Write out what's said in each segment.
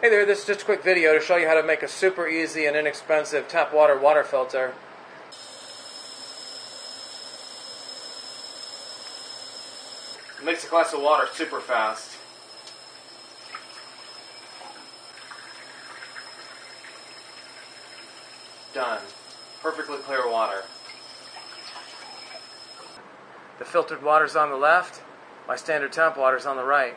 Hey there, this is just a quick video to show you how to make a super easy and inexpensive tap water water filter. Makes a glass of water super fast. Done. Perfectly clear water. The filtered water's on the left, my standard tap water's on the right.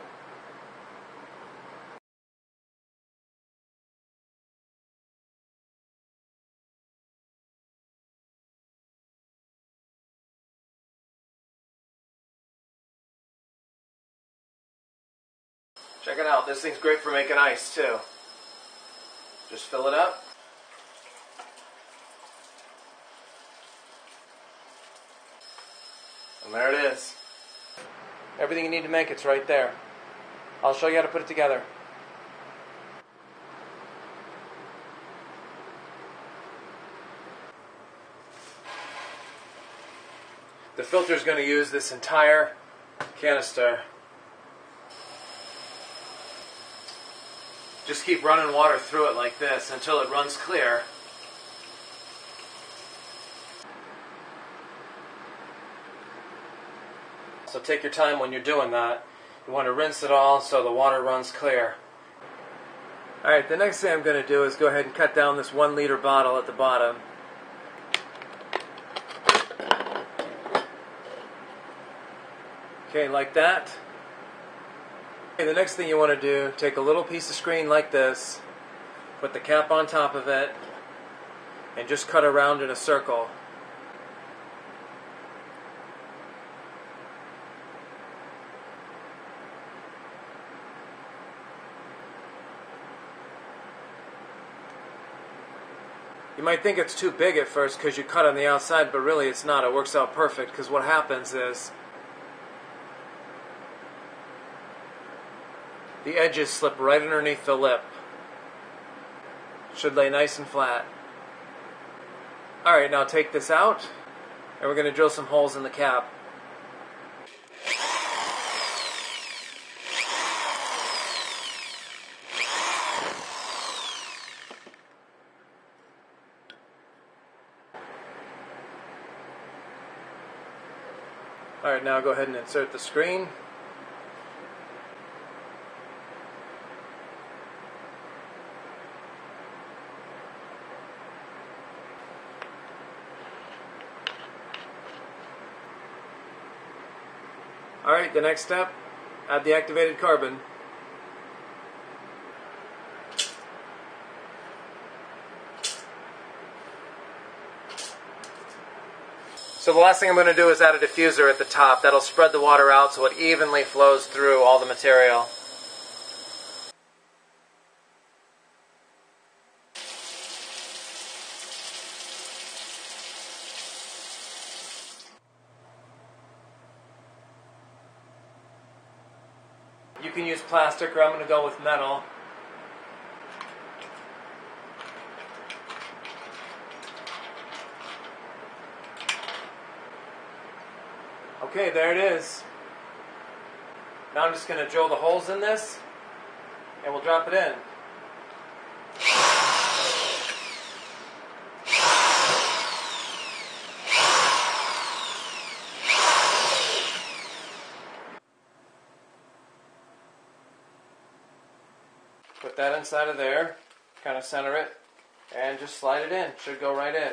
Check it out. This thing's great for making ice too. Just fill it up. And there it is. Everything you need to make it's right there. I'll show you how to put it together. The filter is going to use this entire canister. Just keep running water through it like this until it runs clear. So take your time when you're doing that. You want to rinse it all so the water runs clear. Alright, the next thing I'm going to do is go ahead and cut down this one liter bottle at the bottom. Okay, like that. Okay, the next thing you want to do, take a little piece of screen like this, put the cap on top of it, and just cut around in a circle. You might think it's too big at first because you cut on the outside, but really it's not. It works out perfect because what happens is the edges slip right underneath the lip. Should lay nice and flat. Alright, now take this out and we're going to drill some holes in the cap. Alright, now go ahead and insert the screen. Alright, the next step, add the activated carbon. So the last thing I'm going to do is add a diffuser at the top. That'll spread the water out so it evenly flows through all the material. Can use plastic or I'm going to go with metal. Okay, there it is. Now I'm just going to drill the holes in this and we'll drop it in. Put that inside of there, kind of center it, and just slide it in. Should go right in.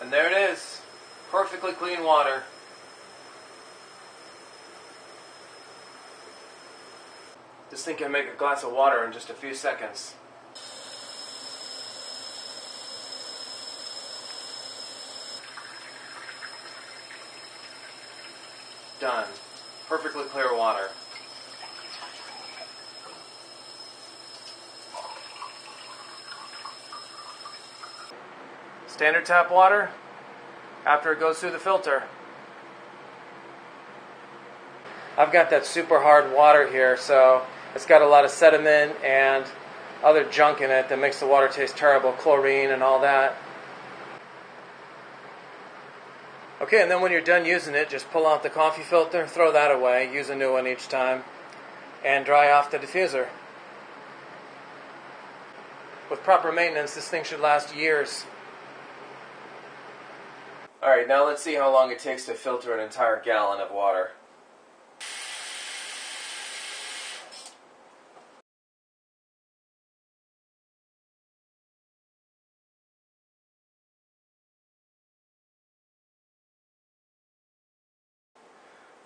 And there it is. Perfectly clean water. This thing can make a glass of water in just a few seconds. Done. Perfectly clear water. Standard tap water after it goes through the filter. I've got that super hard water here, so it's got a lot of sediment and other junk in it that makes the water taste terrible, chlorine and all that. Okay, and then when you're done using it, just pull out the coffee filter, throw that away, use a new one each time, and dry off the diffuser. With proper maintenance, this thing should last years. Alright, now let's see how long it takes to filter an entire gallon of water.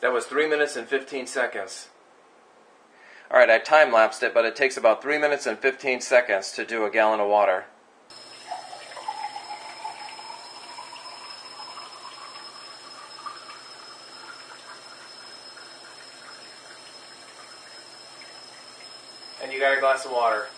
That was 3 minutes and 15 seconds. Alright, I time lapsed it, but it takes about 3 minutes and 15 seconds to do a gallon of water. And you got a glass of water.